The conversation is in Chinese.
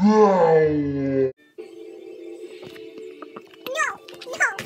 喵呜你你好